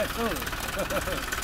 Excellent.